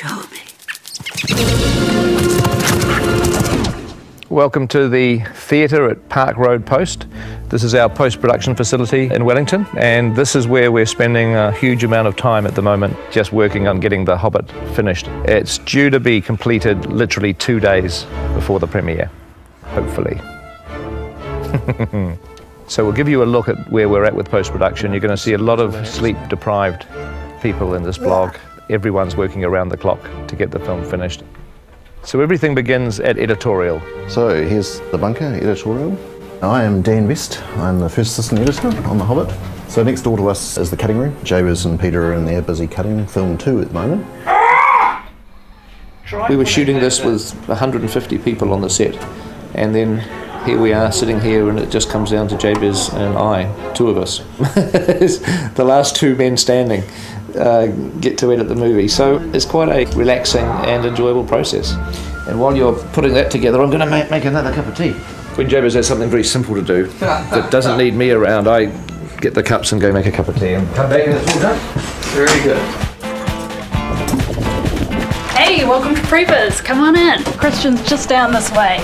Show me. Welcome to the theatre at Park Road Post. This is our post production facility in Wellington, and this is where we're spending a huge amount of time at the moment just working on getting The Hobbit finished. It's due to be completed literally two days before the premiere, hopefully. so we'll give you a look at where we're at with post production. You're going to see a lot of sleep deprived people in this blog. Everyone's working around the clock to get the film finished. So everything begins at editorial. So here's the bunker editorial. I am Dan Best. I'm the first assistant editor on The Hobbit. So next door to us is the cutting room. Jabez and Peter are in there busy cutting film two at the moment. We were shooting this with 150 people on the set, and then here we are sitting here, and it just comes down to Jabez and I, two of us, the last two men standing, uh, get to edit the movie. So it's quite a relaxing and enjoyable process. And while you're putting that together, I'm going to make, make another cup of tea. When Jabez has something very simple to do that doesn't need me around, I get the cups and go make a cup of tea and come back and it's all done. Very good. Hey, welcome to Previs. Come on in. Christian's just down this way.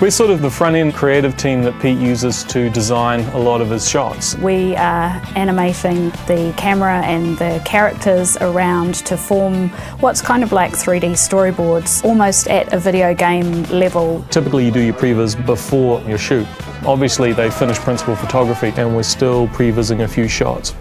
We're sort of the front end creative team that Pete uses to design a lot of his shots. We are animating the camera and the characters around to form what's kind of like 3D storyboards, almost at a video game level. Typically, you do your previs before your shoot. Obviously, they finish principal photography and we're still prevising a few shots.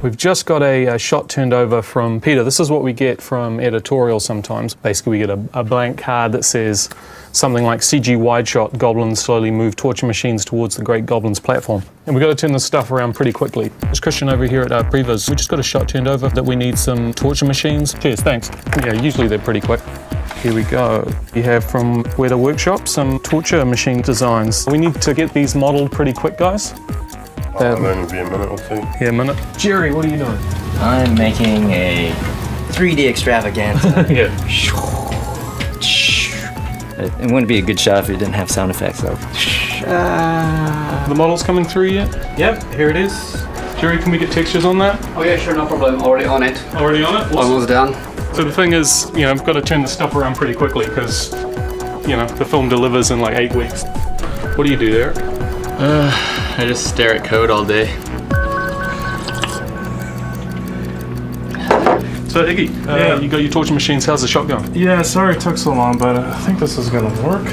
We've just got a, a, shot turned over from Peter. This is what we get from editorial sometimes. Basically, we get a, a blank card that says something like CG wide shot, goblins slowly move torture machines towards the Great Goblins platform. And we've got to turn this stuff around pretty quickly. There's Christian over here at uh, our Previs. We just got a shot turned over that we need some torture machines. Cheers, thanks. Yeah, usually they're pretty quick. Here we go. We have from Weta Workshop some torture machine designs. We need to get these modeled pretty quick, guys. That'll only be a minute or two. Yeah, a minute. Jerry, what are you doing? I'm making a 3D extravaganza. yeah. It wouldn't be a good shot if it didn't have sound effects though. The model's coming through yet? Yep, here it is. Jerry, can we get textures on that? Oh yeah, sure, no problem. Already on it. Already on it? Almost done. So the thing is, you know, I've got to turn the stuff around pretty quickly because, you know, the film delivers in like eight weeks. What do you do there? Uh, I just stare at code all day. So Iggy, uh, yeah. you got your torture machines. How's the shot going? Yeah, sorry it took so long, but uh, I think this is gonna work.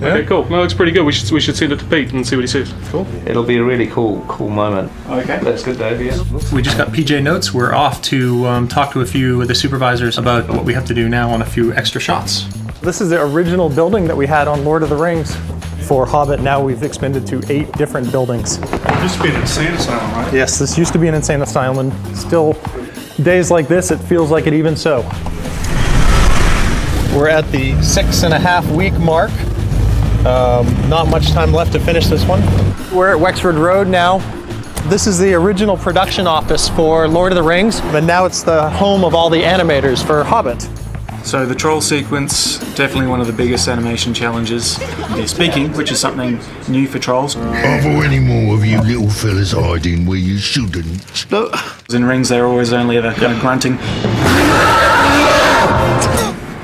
Yeah? Okay, cool. No, looks pretty good. We should we should send it to Pete and see what he says. Cool. It'll be a really cool cool moment. Okay. That's good, Dave. Yeah. We just got PJ notes. We're off to um, talk to a few of the supervisors about what we have to do now on a few extra shots. This is the original building that we had on Lord of the Rings. For Hobbit, now we've expanded to eight different buildings. It used to be an insane asylum, right? Yes, this used to be an insane asylum, and still, days like this, it feels like it even so. We're at the six and a half week mark. Um, not much time left to finish this one. We're at Wexford Road now. This is the original production office for Lord of the Rings, but now it's the home of all the animators for Hobbit. So the troll sequence, definitely one of the biggest animation challenges. They're speaking, which is something new for trolls. Are there any more of you little fellas hiding where you shouldn't? No. In rings, they're always only ever kind of grunting.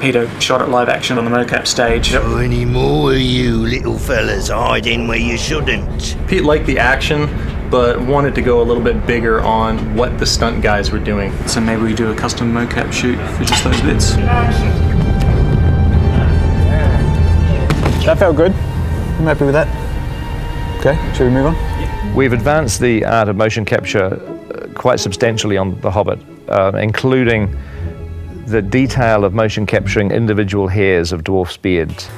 Peter shot it live action on the mocap stage. Are any more of you little fellas hiding where you shouldn't? Pete liked the action, but wanted to go a little bit bigger on what the stunt guys were doing. So maybe we do a custom mocap shoot for just those bits. That felt good. I'm happy with that. Okay, should we move on? We've advanced the art of motion capture uh, quite substantially on The Hobbit, uh, including the detail of motion capturing individual hairs of dwarfs' beards.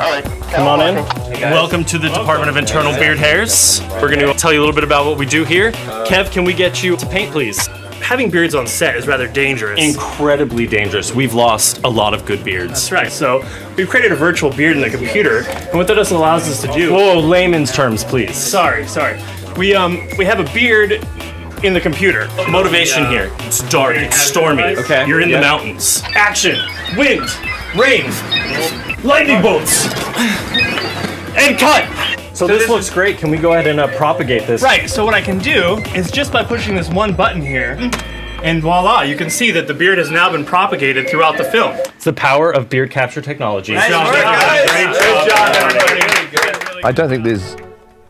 Come on in. Welcome to the Department of Internal Beard Hairs. We're going to tell you a little bit about what we do here. Kev, can we get you to paint, please? Having beards on set is rather dangerous. Incredibly dangerous. We've lost a lot of good beards. That's right. So we've created a virtual beard in the computer, and what that just allows us to do. Whoa, layman's terms, please. Sorry, sorry. We um we have a beard in the computer. Motivation here. It's dark. It's stormy. Okay. You're in the mountains. Action. Wind. Rain. Lightning bolts. And cut. So, this, looks great. Can we go ahead and uh, propagate this? Right. So what I can do is just by pushing this one button here, And voila, you can see that the beard has now been propagated throughout the film. It's the power of beard capture technology. Nice job, guys. guys. Great Good job, job, everybody. I don't think there's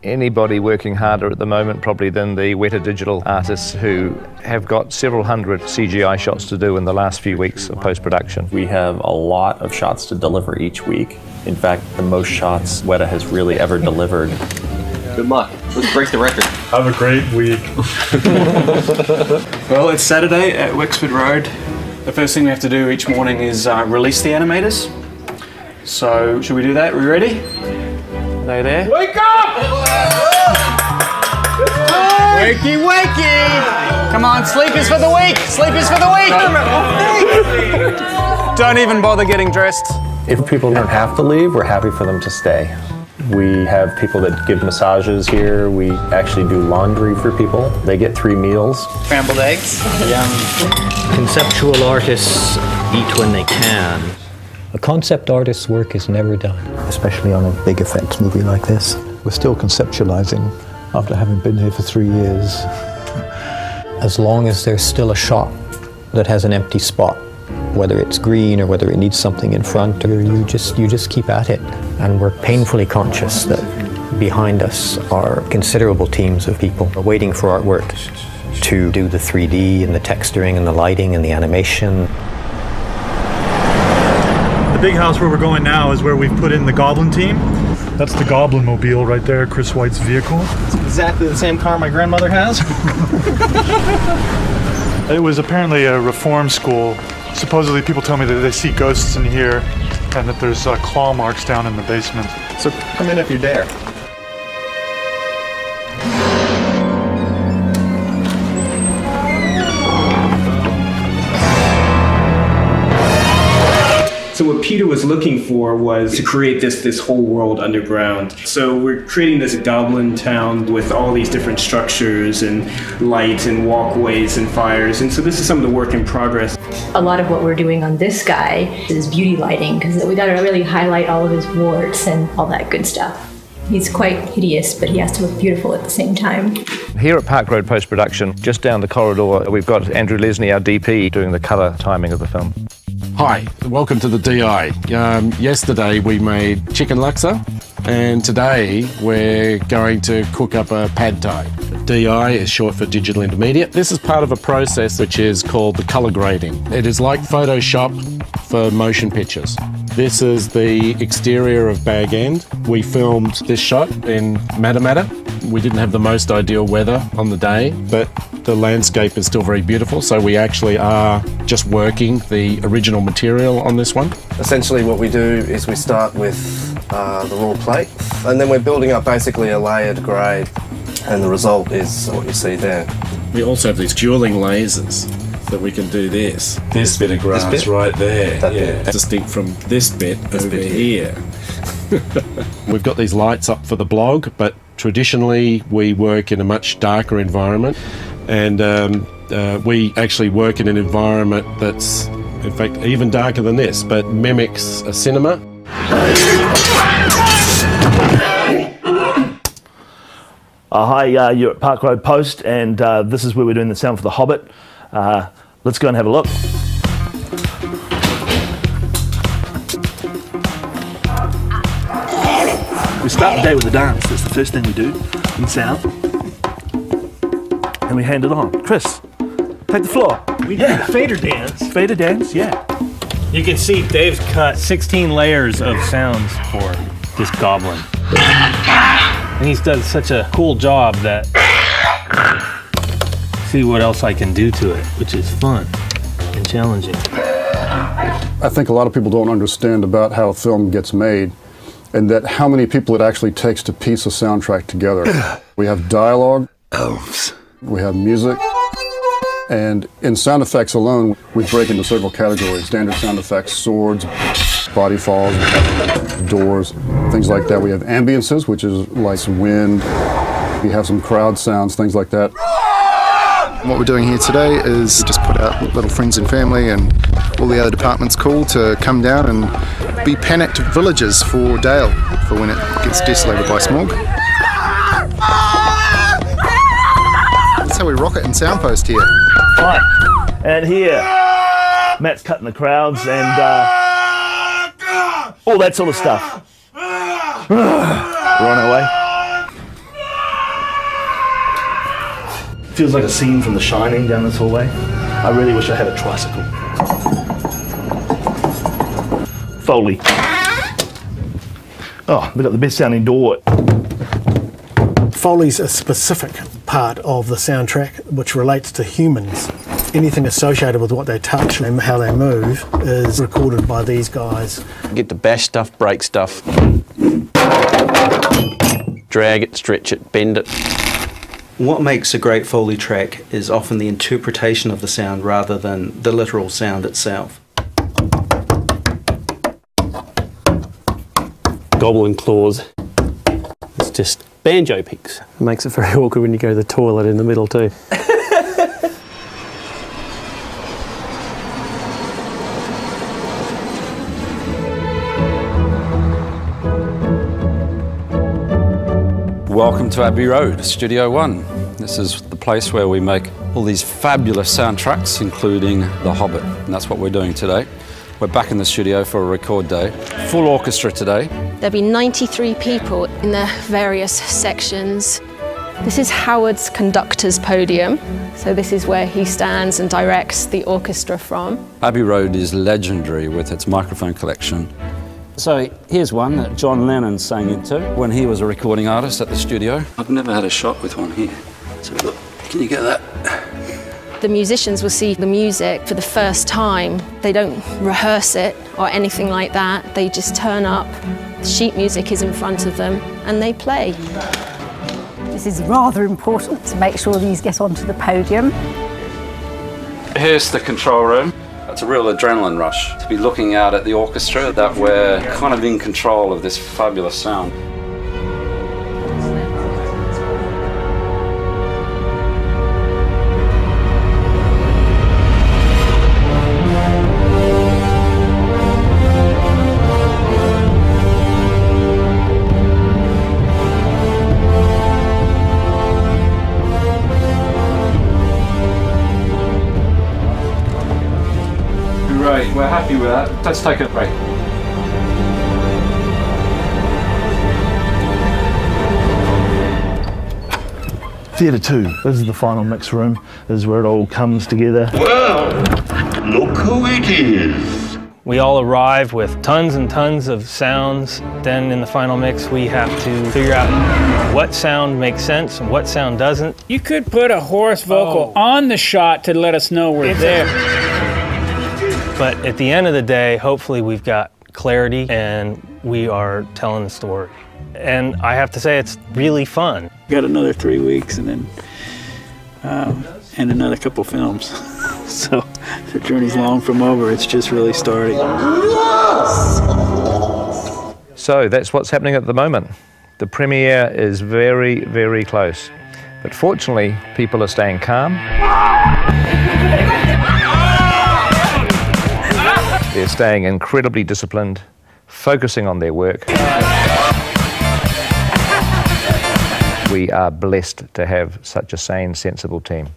anybody working harder at the moment probably than the Weta Digital artists who have got several hundred CGI shots to do in the last few weeks of post-production. We have a lot of shots to deliver each week. In fact, the most shots Weta has really ever delivered. Good luck. Let's break the record. Have a great week. Well, it's Saturday at Wexford Road. The first thing we have to do each morning is uh, release the animators. So, should we do that? Are we ready? Are there? Wake up! Wakey, wakey! Come on, sleep is for the weak! Sleep is for the weak! Don't even bother getting dressed. If people don't have to leave, we're happy for them to stay. We have people that give massages here. We actually do laundry for people. They get three meals. Scrambled eggs. Yum. Conceptual artists eat when they can. A concept artist's work is never done. especially on a big effects movie like this. We're still conceptualizing after having been here for three years. As long as there's still a shot that has an empty spot, whether it's green or whether it needs something in front, or you just you just keep at it. And we're painfully conscious that behind us are considerable teams of people waiting for artwork to do the 3D and the texturing and the lighting and the animation. The big house where we're going now is where we've put in the Goblin team. That's the Goblin Mobile right there, Chris White's vehicle. It's exactly the same car my grandmother has. It was apparently a reform school. Supposedly, people tell me that they see ghosts in here and that there's uh, claw marks down in the basement. So come in if you dare. So what Peter was looking for was to create this this whole world underground. So we're creating this goblin town with all these different structures and light and walkways and fires. And so this is some of the work in progress. A lot of what we're doing on this guy is beauty lighting because we got to really highlight all of his warts and all that good stuff. He's quite hideous, but he has to look beautiful at the same time. Here at Park Road Post Production, just down the corridor, we've got Andrew Lesnie, our DP, doing the colour timing of the film. Hi, welcome to the DI. Um, yesterday we made chicken laksa, and today we're going to cook up a pad thai. DI is short for digital intermediate. This is part of a process which is called the color grading. It is like Photoshop for motion pictures. This is the exterior of Bag End. We filmed this shot in Matamata. We didn't have the most ideal weather on the day, but the landscape is still very beautiful, so we actually are just working the original material on this one. Essentially, what we do is we start with uh, the raw plate, and then we're building up basically a layered grade, and the result is what you see there. We also have these dueling lasers that we can do this. This bit of grass bit? right there, That yeah, bit. distinct from this bit over bit here. We've got these lights up for the blog, but traditionally we work in a much darker environment, and um, uh, we actually work in an environment that's, in fact, even darker than this, but mimics a cinema. Uh, hi, uh, you're at Park Road Post, and uh, this is where we're doing the sound for The Hobbit. Uh, let's go and have a look. Start the day with a dance. That's the first thing we do in sound. And we hand it on. Chris, take the floor. We do the fader dance. Fader dance, yeah. You can see Dave's cut 16 layers of sounds for this goblin. And he's done such a cool job that see what else I can do to it, which is fun and challenging. I think a lot of people don't understand about how a film gets made and that how many people it actually takes to piece a soundtrack together. we have dialogue, elves, we have music, and in sound effects alone, we break into several categories standard sound effects, swords, body falls, doors, things like that. We have ambiances, which is like some wind, we have some crowd sounds, things like that. What we're doing here today is just put out little friends and family and all the other departments call to come down and be panicked villagers for Dale for when it gets desolated by Smaug. That's how we rock it in Soundpost here. Fine. And here, Matt's cutting the crowds and uh, all that sort of stuff. We're on our way. Feels like a scene from The Shining down this hallway. I really wish I had a tricycle. Foley. Oh, we got the best sounding door. Foley's a specific part of the soundtrack which relates to humans. Anything associated with what they touch and how they move is recorded by these guys. Get to bash stuff, break stuff, drag it, stretch it, bend it. What makes a great Foley track is often the interpretation of the sound rather than the literal sound itself. Goblin claws. It's just banjo picks. It makes it very awkward when you go to the toilet in the middle too. Welcome to Abbey Road, Studio One. This is the place where we make all these fabulous soundtracks, including The Hobbit, and that's what we're doing today. We're back in the studio for a record day. Full orchestra today. There'll be 93 people in the various sections. This is Howard's conductor's podium. So this is where he stands and directs the orchestra from. Abbey Road is legendary with its microphone collection. So here's one that John Lennon sang into when he was a recording artist at the studio. I've never had a shot with one here. So look, can you get that? The musicians will see the music for the first time. They don't rehearse it or anything like that. They just turn up, sheet music is in front of them, and they play. This is rather important to make sure these get onto the podium. Here's the control room. It's a real adrenaline rush to be looking out at the orchestra that we're kind of in control of this fabulous sound. Let's take a break. Theatre 2. This is the final mix room. This is where it all comes together. Well, look who it is. We all arrive with tons and tons of sounds. Then in the final mix, we have to figure out what sound makes sense and what sound doesn't. You could put a hoarse vocal oh. on the shot to let us know we're there. But at the end of the day, hopefully we've got clarity and we are telling the story. And I have to say, it's really fun. Got another three weeks and then um, and another couple films. so the journey's long from over. It's just really starting. So that's what's happening at the moment. The premiere is very, very close. But fortunately, people are staying calm. They're staying incredibly disciplined, focusing on their work. We are blessed to have such a sane, sensible team.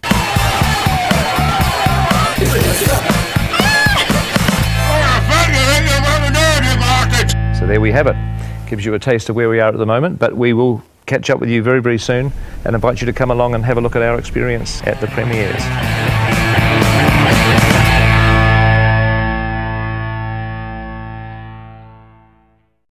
So there we have it. Gives you a taste of where we are at the moment, but we will catch up with you very, very soon and invite you to come along and have a look at our experience at the premieres.